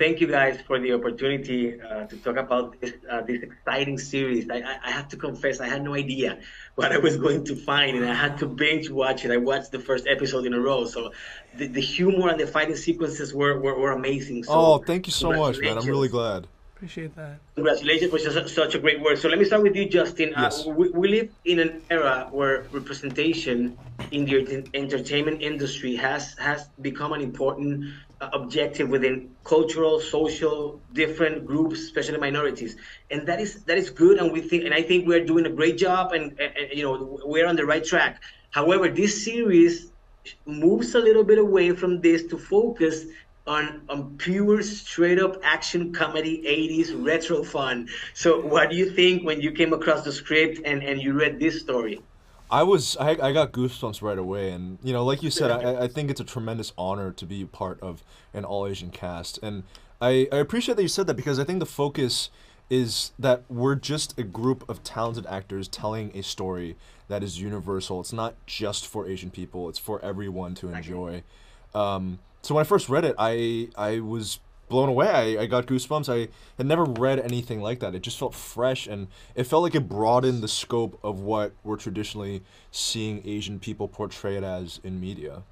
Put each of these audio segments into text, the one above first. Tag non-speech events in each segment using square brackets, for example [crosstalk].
thank you guys for the opportunity uh, to talk about this uh, this exciting series. I, I, I, have to confess, I had no idea what I was going to find, and I had to binge watch it. I watched the first episode in a row, so the, the humor and the fighting sequences were, were, were amazing. So oh, thank you so much, man. I'm really glad. Appreciate that. Congratulations for such a great work. So let me start with you, Justin. Uh, yes. Uh, we, we, live in an era where representation in the entertainment industry has has become an important uh, objective within cultural, social, different groups, especially minorities, and that is that is good. And we think, and I think we're doing a great job, and, and you know we're on the right track. However, this series moves a little bit away from this to focus on on pure straight up action comedy 80s retro fun. So what do you think when you came across the script and and you read this story? I was I, I got goosebumps right away. And you know like you said I, I think it's a tremendous honor to be part of an all Asian cast. And I, I appreciate that you said that because I think the focus is that we're just a group of talented actors telling a story that is universal. It's not just for Asian people, it's for everyone to enjoy. Um, so when I first read it, I I was blown away. I, I got goosebumps. I had never read anything like that. It just felt fresh and it felt like it broadened the scope of what we're traditionally seeing Asian people portrayed as in media.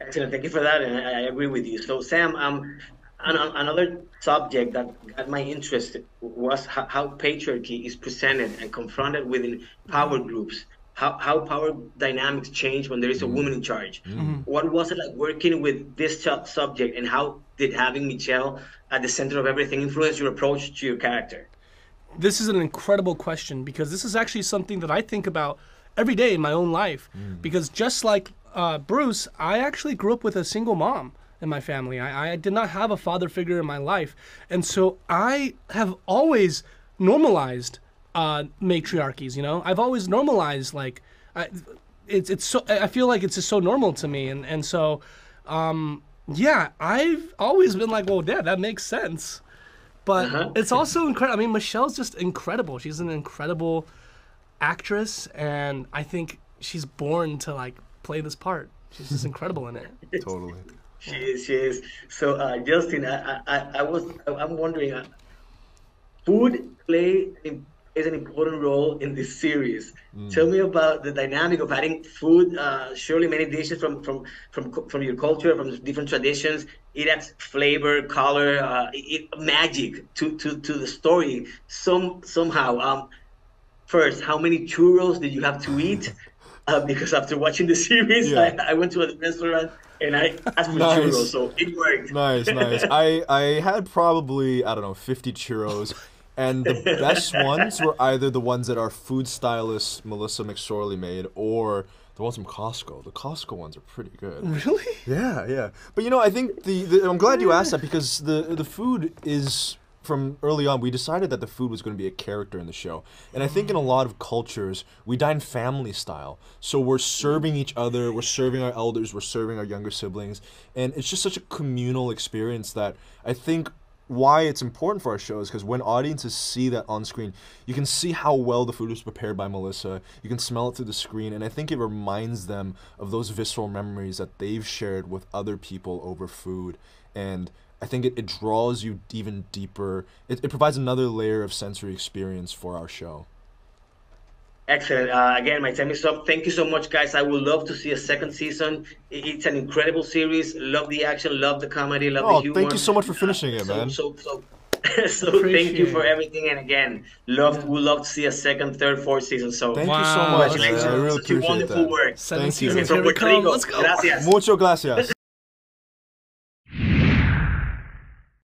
Excellent. Thank you for that. And I, agree with you. So, Sam, um, another subject that got my interest was how, how patriarchy is presented and confronted within power groups how, how power dynamics change when there is a mm-hmm. woman in charge. Mm-hmm. What was it like working with this subject, and how did having Michelle at the center of everything influence your approach to your character? This is an incredible question because this is actually something that I think about every day in my own life. Mm. Because just like uh, Bruce, I actually grew up with a single mom in my family. I, I did not have a father figure in my life. And so I have always normalized uh, matriarchies. You know, I've always normalized like I, it's it's so I feel like it's just so normal to me, and and so um, yeah, I've always been like, well, yeah, that makes sense. But uh-huh. it's also incredible. I mean, Michelle's just incredible. She's an incredible actress, and I think she's born to like play this part. She's just incredible in it. [laughs] Totally. She is. She is. So, uh, Justin, I, I, I was, I'm wondering, uh, food play plays an important role in this series. Mm. Tell me about the dynamic of adding food. Uh, surely many dishes from from from from your culture, from different traditions. It adds flavor, color, uh, it, magic to, to to the story. Some somehow. Um, first, how many churros did you have to eat? [laughs] Uh, because after watching the series, yeah. [laughs] I, I went to a restaurant and I asked for nice. churros, so it worked. Nice, nice. [laughs] I I had probably I don't know fifty churros and the best ones were either the ones that our food stylist Melissa McSorley made or the ones from Costco. The Costco ones are pretty good. Really? Yeah, yeah. But you know, I think the, the I'm glad you asked that because the the food is from early on we decided that the food was going to be a character in the show and i think in a lot of cultures we dine family style so we're serving each other we're serving our elders we're serving our younger siblings and it's just such a communal experience that i think why it's important for our show is because when audiences see that on screen, you can see how well the food was prepared by Melissa. You can smell it through the screen, and I think it reminds them of those visceral memories that they've shared with other people over food. And I think it, it draws you even deeper. It, it provides another layer of sensory experience for our show. Excellent. Uh, again, my time is up. Thank you so much, guys. I would love to see a second season. It's an incredible series. Love the action, love the comedy, love oh, the humor. Thank you so much for finishing it, man. So, so, so, [laughs] so thank you for everything. And again, love would love to see a second, third, fourth season. So thank wow. you so much. Congratulations. I really appreciate wonderful that. work. Thank you. Let's go. Gracias. Mucho gracias.